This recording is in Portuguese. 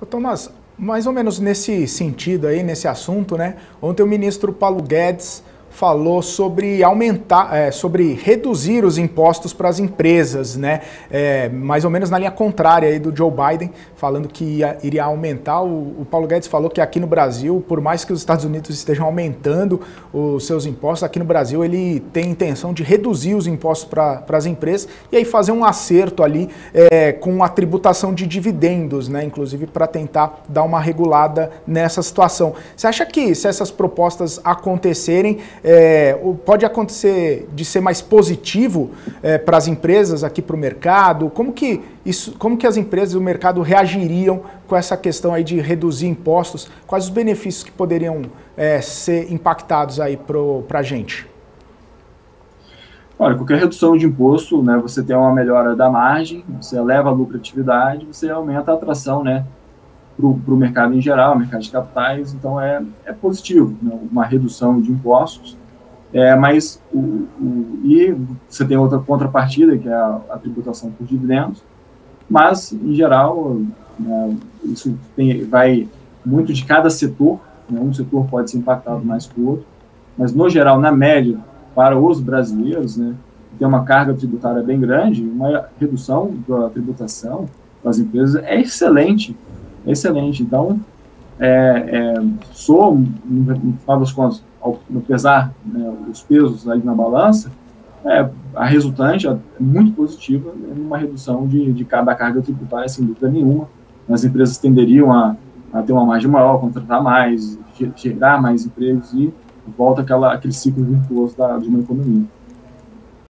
Ô, Tomás, mais ou menos nesse sentido aí, nesse assunto, né? Ontem o ministro Paulo Guedes falou sobre aumentar, é, sobre reduzir os impostos para as empresas, né? É, mais ou menos na linha contrária aí do Joe Biden, falando que ia, iria aumentar. O, o, Paulo Guedes falou que aqui no Brasil, por mais que os Estados Unidos estejam aumentando os seus impostos, aqui no Brasil ele tem intenção de reduzir os impostos para as empresas e aí fazer um acerto ali é, com a tributação de dividendos, né? Inclusive para tentar dar uma regulada nessa situação. Você acha que se essas propostas acontecerem, é, pode acontecer de ser mais positivo é, para as empresas aqui para o mercado? Como que, isso, como que as empresas e o mercado reagiriam com essa questão aí de reduzir impostos? Quais os benefícios que poderiam é, ser impactados aí para a gente? Olha, qualquer redução de imposto, né, você tem uma melhora da margem, você eleva a lucratividade, você aumenta a atração, né, para o mercado em geral, mercado de capitais, então é, é positivo, né, uma redução de impostos, é, mas o, o, e você tem outra contrapartida, que é a, a tributação por dividendos, mas, em geral, né, isso tem, vai muito de cada setor, né, um setor pode ser impactado mais que o outro, mas, no geral, na média, para os brasileiros, né, tem uma carga tributária bem grande, uma redução da tributação das empresas é excelente excelente. Então, é, é, sou, no final das contas, ao, pesar né, os pesos aí na balança, é, a resultante é muito positiva, né, uma redução de, de cada carga tributária, sem dúvida nenhuma. As empresas tenderiam a, a ter uma margem maior, contratar mais, gerar mais empregos e volta aquela, aquele ciclo virtuoso da, de uma economia.